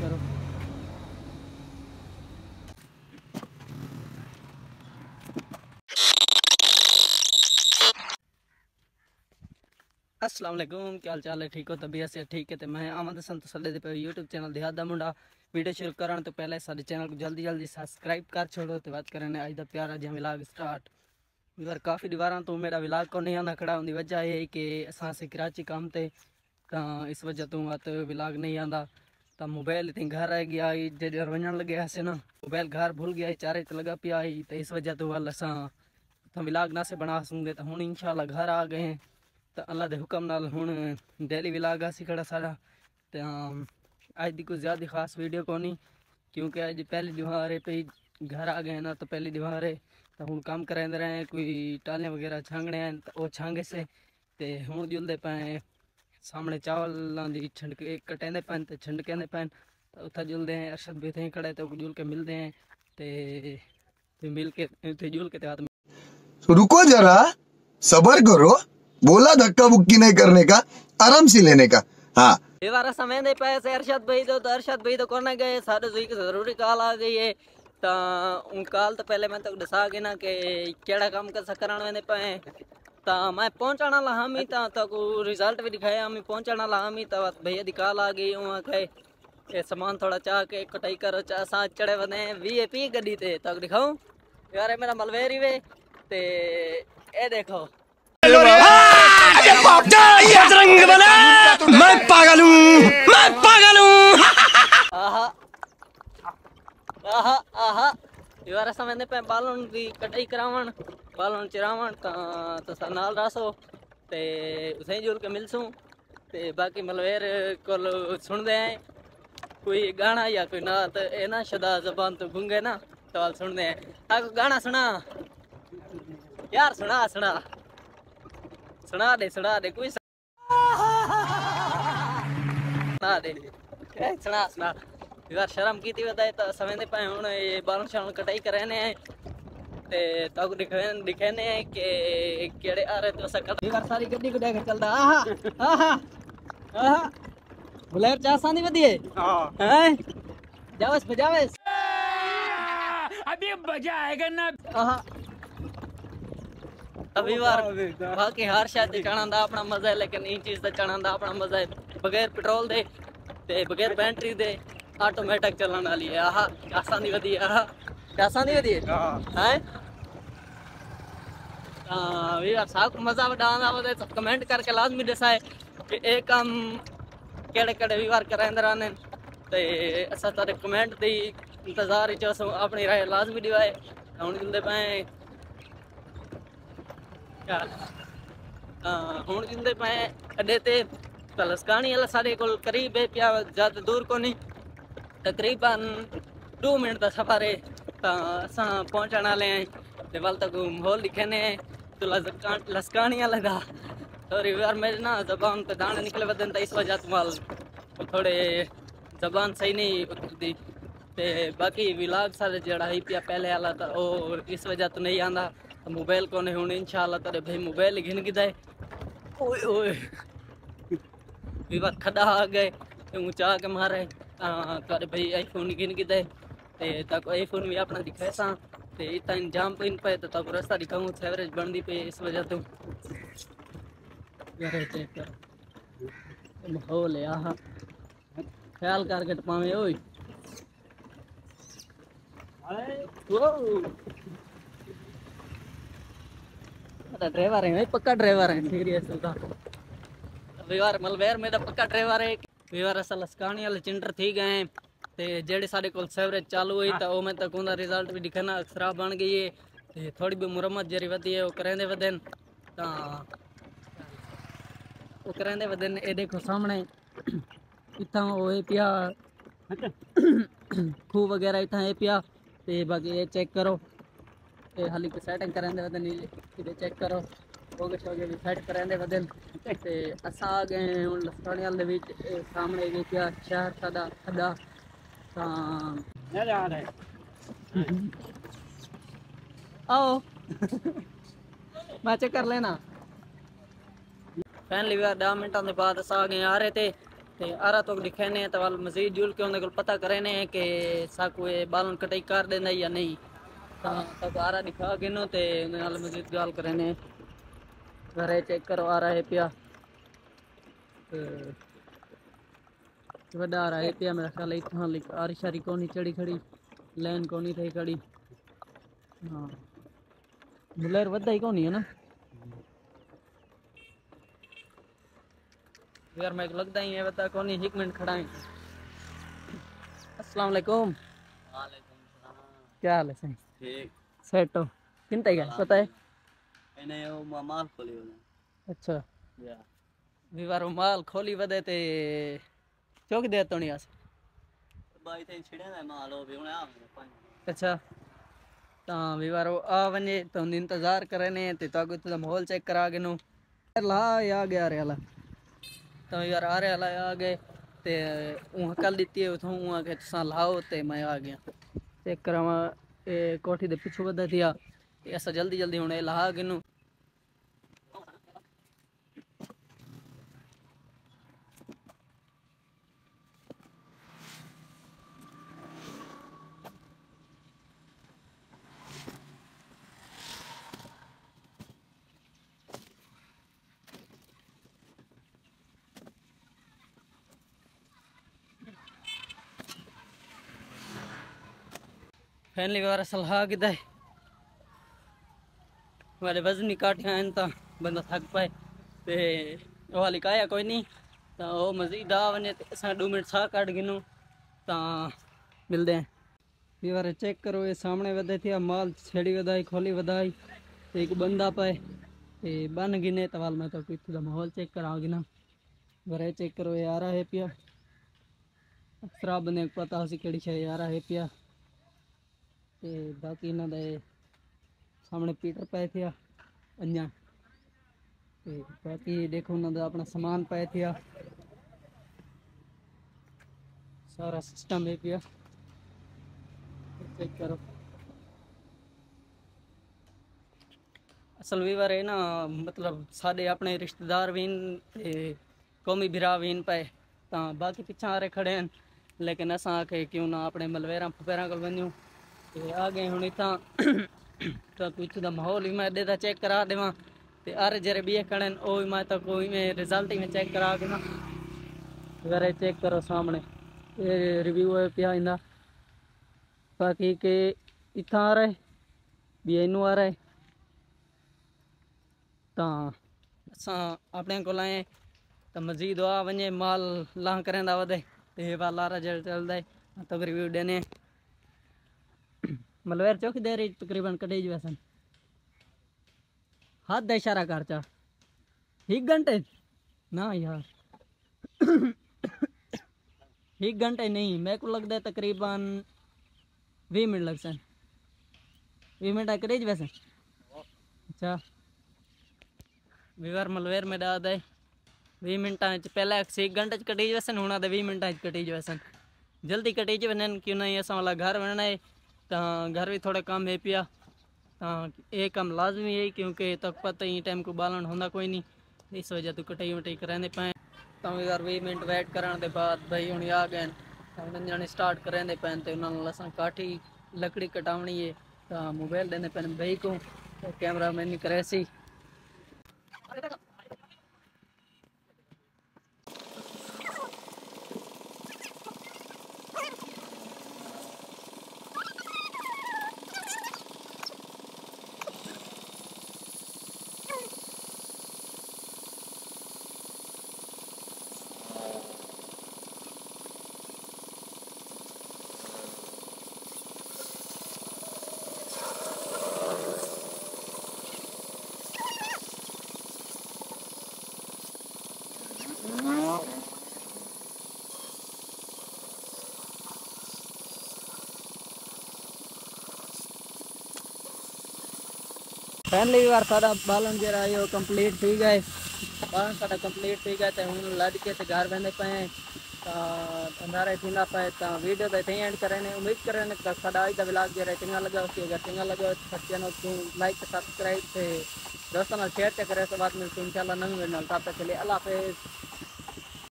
करो। अस्सलाम क्या हाल चाल है? ठीक हो? तबीयत से ठीक है? तो मैं आमद हसन तसल्ले पे यूट्यूब चैनल दिहात मुंडा। वीडियो शुरू करने तो पहले सारे चैनल को जल्दी जल्दी सब्सक्राइब कर छोड़ो तो बात करें अज का प्यारा जिहा विलाग स्टार्ट इधर काफ़ी दीवार तो मेरा विलाग को नहीं आंदा खड़ा उनकी वजह ये कि असा कराची काम थे तो इस वजह तो मत विलाग नहीं आंदा। तो मोबाइल इतनी घर रह गया जब वज़न लगे से ना, मोबाइल घर भूल गया चारे च लगा पिया तो इस वजह तो वाल असा तो विलाग ना से बना सूँगे तो हूँ इंशाल्लाह घर आ गए तो अल्लाह के हुक्म हूँ डेली विलाग आसी खड़ा तो अज की कुछ ज़्यादा खास वीडियो को नहीं क्योंकि अज पहली दीवार है घर आ गए ना तो पहली दीवार है। तो हूँ काम रहे कोई टालियाँ वगैरह छांगने तो वो छांगे से तो हूँ जुलते सामने चावलों की छंडके कटेंदे पैन तो छंडकेंदे पैन तो उत्थे जुलते हैं अरशद भी थे खड़े तो जुल के मिलते हैं तो मिल के थे जुल के तो हाथ तो रुको जरा सबर करो बोला धक्का बुक्की नहीं करने का आराम से लेने का हाँ। दीवार समय दे पैसे अरशद भाई तो, तो अरशद भाई तो कोने गए साढ़े सौ की ज़रूरी कॉल आ गई है तो उन कॉल तो पहले मैं तो दसा गया ना कि केड़ा काम कर कराने वेंदे पे तो मैं पहुंचाना ला हमी तो तो को रिज़ल्ट भी दिखाया हमी पहुंचाना ला हमी तो भैया दी कॉल आ गई वहाँ के ये सामान थोड़ा चाह के कटाई करो चाह साथ चढ़े बने वी ए पी गड्डी ते तो दिखाऊँ? यार मेरा मलवेरी वे ते ए देखो। बजरंग बना मैं पागल हूँ मैं पागल हूँ। आहा आहा आहा। यार समय पे बालन की कटाई करावन। बालन चरावन तो तो नाल रासो, ते उसे जुल के मिलसूं, ते बाकी मलवेर को सुनते हैं, कोई गाना या कोई नात ए ना शदा जबान तो गूँगे ना तो सुनते हैं। आपको गाना सुना। यार सुना सुना। सुना दे सुना दे, कोई सुना दे। सुना सुना। यार शर्म की थी बताए तो समय दे पाए हूँ ये बालन शालन कटाई करे ने ते तक दिखे दिखेने कि केड़े आ रहे तो सकत यार सारी गड्डी को देख चलदा आहा आहा आहा बुलेर चा सानी वदी है हैं जावस बजावस अभी मज़ा आएगा ना। आहा अभी बार बाकी हर शायद चढ़ा अपना मज़ा है लेकिन ई चीज़ दा चढ़ा अपना मज़ा है बगैर पेट्रोल दे ते बगैर बैटरी दे ऑटोमेटिक चलने वाली है आहा आसान वदी आहा आसानी होती है सबको मज़ा डांस आवे सब कमेंट करके लाजमी दसाए कि ये काम केड़े केड़े व्यवहार करांदे रहने ते असा तारे कमेंट दी इंतज़ार च अस अपनी राय लाजमी दिवाए हुन जिंदे पे हुन जिंदे पे अड्डे ते लसकानी अल सारे कोल करीब है पिया ज़्यादा दूर कोनी तकरीबन 2 मिनट दा सफ़र है पहुंचण वाले ते तक माहौल दिखने तो लसकानी लगा और यार मेरे ना जबान पे दाने निकले बदन इस वजह से माल थोड़े जबान सही नहीं उतरती बाकी विलाग सारे जड़ा ही पिया पहले आला था और इस वजह तो नहीं आता तो मोबाइल को नहीं हूँ इंशाल्लाह तेरे भाई मोबाइल गिन गिदा ओए ओए विवाद खड़ा आ गए ऊँचा के मारे तेरे भाई आईफोन गिन गिदा ते तक आईफोन भी अपना दिखाए सा इतना इंजाम पे पे तो तक रास्ता दिखाऊँ एवरेज बनती पे इस वजह तो यार चेक कर माहौल है आहा ख्याल करके टपावे ओए ड्राइवर है पक्का ड्राइवर है सीरियस का विवार मलवेर मेरा पक्का ड्राइवर है विवार असल लसकानी वाले चिंटर थी गए ਤੇ ਜਿਹੜੇ ਸਾਡੇ ਕੋਲ ਸੈਵਰੇਜ ਚਾਲੂ ਹੋਈ ਤਾਂ ਉਹ ਮੈਂ ਤੱਕ ਉਹਦਾ ਰਿਜ਼ਲਟ ਵੀ ਦਿਖਣਾ ਖਰਾਬ ਬਣ ਗਈ ਹੈ ਤੇ ਥੋੜੀ ਵੀ ਮੁਰੰਮਤ ਜਰੀ ਵਧੀ ਹੈ ਉਹ ਕਰਾਂਦੇ ਵਧਨ ਤਾਂ ਉਹ ਕਰਾਂਦੇ ਵਧਨ ਇਹ ਦੇਖੋ ਸਾਹਮਣੇ ਇਤਾਂ ਉਹ ਪਿਆ ਖੂ ਵਗੈਰਾ ਇਤਾਂ ਇਹ ਪਿਆ ਤੇ ਬਾਕੀ ਇਹ ਚੈੱਕ ਕਰੋ ਤੇ ਹਾਲੀ ਕਿ ਸੈਟਿੰਗ ਕਰਾਂਦੇ ਵਧਨ ਇਹ ਚੈੱਕ ਕਰੋ ਹੋਗੇ ਸ਼ੋਗੇ ਵੀ ਸੈਟ ਕਰਾਂਦੇ ਵਧਨ ਤੇ ਅਸਾਂ ਆ ਗਏ ਹੁਣ ਲਸਕਾਣੀ ਵਾਲੇ ਦੇ ਵਿੱਚ ਇਹ ਸਾਹਮਣੇ ਇਹ ਪਿਆ ਸ਼ਹਿਰ ਸਾਡਾ ਖੱਡਾ ਤਾਂ आओ मैं चेक कर लेना फैनली भी दस मिनटों के बाद अस आ गए आ रहे थे ਤੇ ਆਰਾ ਤੋਂ ਦਿਖਾਣੇ ਤਾਂ ਵੱਲ ਮਜ਼ੀਦ ਜੁਲ ਕੇ ਉਹਨਾਂ ਕੋਲ ਪਤਾ ਕਰੇ ਕਿ ਸਾਕੂ ਇਹ ਬਾਲਣ ਕਟਾਈ ਕਰ ਦਿੰਦਾ ਜਾਂ ਨਹੀਂ ਤਾਂ ਤੱਕ ਆਰਾ ਦਿਖਾ ਕੇ ਨੂੰ ਤੇ ਉਹਨਾਂ ਨਾਲ ਮਜ਼ੀਦ ਗੱਲ ਕਰੇ ਨੇ ਘਰੇ ਚੈੱਕ ਕਰਵਾ ਰਹੇ ਪਿਆ ਤੇ वॾा वारा हिते मेरा ख़्याल आहे इथां लाइक आरी शारी कोन्हे चढ़ी खड़ी लेन कोन्हे अथई खड़ी। हा। बुलेर वधाई कोन्हे है ना? यार मैं लगता ही है बता कोनी एक मिनट खड़ा है। अस्सलाम वालेकुम। वालेकुम सलाम। क्या हाल है सही? ठीक। सेट हो। किनता है? पता है? इन्हें वो अच्छा। माल खोली अच्छा। या। विवार माल खोली वदे ते। ਚੁੱਕ ਦੇ ਤੋਣੀ ਆਸ ਬਾਈ ਤੇ ਛਿੜਿਆ ਦਾ ਮਾਲ ਹੋਵੇ ਹੁਣ ਆ ਅੱਛਾ। ਤਾਂ ਵੀ ਵਾਰੋ ਆ ਵਨੇ ਤੁਹਾਨੂੰ ਇੰਤਜ਼ਾਰ કરે ਨੇ ਤੇ ਤਾਂ ਕੋਈ ਤਾਂ ਮਾਹੌਲ ਚੈੱਕ ਕਰਾ ਕੇ ਨੂੰ। ਲਾ ਆ ਗਿਆ ਰਿਆਲਾ ਤਾਂ ਯਾਰ ਆ ਰਿਆਲਾ ਆ ਗਏ ਤੇ ਉਹ ਕੱਲ ਦਿੱਤੀ ਉਥੋਂ ਉਹ ਆ ਕੇ ਤੁਸੀਂ ਲਾਓ ਤੇ ਮੈਂ ਆ ਗਿਆ। ਚੈੱਕ ਕਰਾਵਾਂ ਇਹ ਕੋਠੀ ਦੇ ਪਿੱਛੋਂ ਵਧਾ ਦਿਆ ਤੇ ਅਸਾਂ ਜਲਦੀ ਜਲਦੀ ਹੁਣ ਇਹ ਲਾਹ ਕੇ ਨੂੰ ਫੈਨਲੀ ਵਾਰ ਸਲਾਹ ਕਿਦਾ ਵਾਲੇ ਵਜ਼ਨ ਕਾਟਿਆ ਹਨ ਤਾਂ ਬੰਦਾ ਥੱਕ ਪਏ ਤੇ ਉਹ ਹਾਲੀ ਕਾਇਆ ਕੋਈ ਨਹੀਂ ਤਾਂ ਉਹ ਮਜ਼ੀਦ ਆ ਵਨੇ ਤੇ ਅਸਾਂ 2 ਮਿੰਟ ਸਾਹ ਕੱਢ ਗਿਨੂੰ ਤਾਂ ਮਿਲਦੇ ਆਂ ਵੀ ਵਾਰ ਚੈੱਕ ਕਰੋ ਇਹ ਸਾਹਮਣੇ ਵਧੇ ਥੀ ਮਾਲ ਛੇੜੀ ਵਧਾਈ ਖੋਲੀ ਵਧਾਈ ਤੇ ਇੱਕ ਬੰਦਾ ਪਏ ਤੇ ਬਨ ਗਿਨੇ ਤਵਾਲ ਮੈਂ ਤਾਂ ਇੱਥੇ ਦਾ ਮਾਹੌਲ ਚੈੱਕ ਕਰਾਂ ਗਿਨਾ ਵਰੇ ਚੈੱਕ ਕਰੋ ਯਾਰ ਆ ਹੈ ਪਿਆ ਅਕਸਰਾ ਬੰਦੇ ਪਤਾ ਸੀ ਕਿਹੜੀ ਸ਼ੈ ਆ ਹੈ ਪਿਆ ਤੇ ਬਾਕੀ ਇਹਨਾਂ ਦੇ ਸਾਹਮਣੇ ਪੀਟਰ ਪਏ ਥਿਆ ਅੰਜਾਂ ਤੇ ਬਾਕੀ ਦੇਖੋ ਉਹਨਾਂ ਦਾ ਆਪਣਾ ਸਮਾਨ ਪਏ ਥਿਆ ਸਾਰਾ ਸਿਸਟਮ ਹੈ ਪਿਆ ਚੈੱਕ ਕਰੋ ਅਸਲ ਵੀ ਵਾਰੇ ਨਾ ਮਤਲਬ ਸਾਡੇ ਆਪਣੇ ਰਿਸ਼ਤੇਦਾਰ ਵੀ ਨੇ ਤੇ ਕੌਮੀ ਭਰਾ ਵੀ ਨੇ ਪਏ ਤਾਂ ਬਾਕੀ ਪਿੱਛਾਂ ਆਰੇ ਖੜੇ ਹਨ ਲੇਕਿਨ ਅਸਾਂ ਆਖੇ ਕਿਉਂ ਨਾ ਆਪਣੇ ਮਲਵੇਰਾਂ ਫਪੇਰਾਂ ਕੋਲ ਵੰਜੂ ਤੇ ਆ ਗਏ ਹੁਣ ਇਥਾਂ, ਤਾਂ ਕੁਝ ਦਾ ਮਾਹੌਲ ਵੀ ਮੈਂ ਅੱਡੇ ਦਾ ਚੈੱਕ ਕਰਾ ਦੇਵਾਂ ਤੇ ਆਰ ਜਿਹੜੇ ਵੀ ਖੜਨ ਉਹ ਵੀ ਮੈਂ ਤਾਂ ਕੋਈ ਮੈਂ ਰਿਜ਼ਲਟ ਹੀ ਚੈੱਕ ਕਰਾ ਕੇ ਨਾ ਵਰੇ ਚੈੱਕ ਕਰੋ ਸਾਹਮਣੇ, ਇਹ ਰਿਵਿਊ ਹੈ ਪਿਆ ਇਹਦਾ। ਬਾਕੀ ਕਿ ਇਥਾਂ ਆ ਰਹੇ, ਵੀ ਇਹਨੂੰ ਆ ਰਹੇ, ਤਾਂ ਅਸਾਂ ਆਪਣੇ ਕੋਲ ਆਏ, ਤਾਂ ਮਜ਼ੀਦ ਆ ਵञे ਮਾਲ ਲਾਂ ਕਰਨ ਦਾ ਵਦੇ ਤੇ ਵਾਲਾ ਰਿਜ਼ਲਟ ਚੱਲਦਾ ਹੈ। ਤਾਂ ਰਿਵਿਊ ਦੇਣੇ मतलब यार चौकी दे रही तकरीबन कटे वैसन हाथ दे इशारा कर चा। एक घंटे? ना यार। एक घंटे नहीं, मेरे को लगता है तकरीबन वी मिनट लग सन वी मिनट करेज वैसे अच्छा। विवर मलवेर में डाद दे। वी मिनट पहले एक घंटे कटी वैसे हूँ वी मिनट कटी वैसे जल्दी कटी वैन क्यों नहीं ऐसा वाला घर बनना है। ਤਾਂ ਘਰ ਵੀ ਥੋੜਾ ਕੰਮ ਹੈ ਪਿਆ ਤਾਂ ਇਹ ਕੰਮ ਲਾਜ਼ਮੀ ਹੈ ਕਿਉਂਕਿ ਤੱਕ ਪਤਾ ਹੀ ਟਾਈਮ ਕੋ ਬਾਲਣ ਹੁੰਦਾ ਕੋਈ ਨਹੀਂ ਇਸ ਵਜ੍ਹਾ ਤੋਂ ਕਟਾਈ ਵਟਾਈ ਕਰਾਂਦੇ ਪਏ ਤਾਂ ਵੀ ਯਾਰ 20 ਮਿੰਟ ਵੇਟ ਕਰਨ ਦੇ ਬਾਅਦ ਬਈ ਹੁਣ ਆ ਗਏ ਨੇ। ਤਾਂ ਉਹਨਾਂ ਜਾਣੇ ਸਟਾਰਟ ਕਰਾਂਦੇ ਪੈਣ ਤੇ ਉਹਨਾਂ ਨੂੰ ਲਸਾਂ ਕਾਠੀ ਲੱਕੜੀ ਕਟਾਉਣੀ ਹੈ ਤਾਂ ਮੋਬਾਈਲ ਦੇਣੇ ਪੈਣ ਬਈ ਕੋ ਕੈਮਰਾਮੈਨ ਨਹੀਂ ਕਰੇ ਸੀ ફેમિલી વાર बालन जरा ઘેર આવ્યો કમ્પ્લીટ થઈ ગયા બાલણ સાડા કમ્પ્લીટ થઈ ગયા હું લાદકે છે ઘર બેને પાસે अंधारे थींदा पए तव्हां वीडियो तो हिते एंड करें उम्मीद उमेद करे ने त साॾा आई त ब्लाग जे चङा लॻियो की चैनल तूं लाइक सब्सक्राइब ते दोस्तों शेयर ते करे सघां थो इंशाल्लाह नयूं वेंदा तव्हां त चले अलाह हाफ़िज़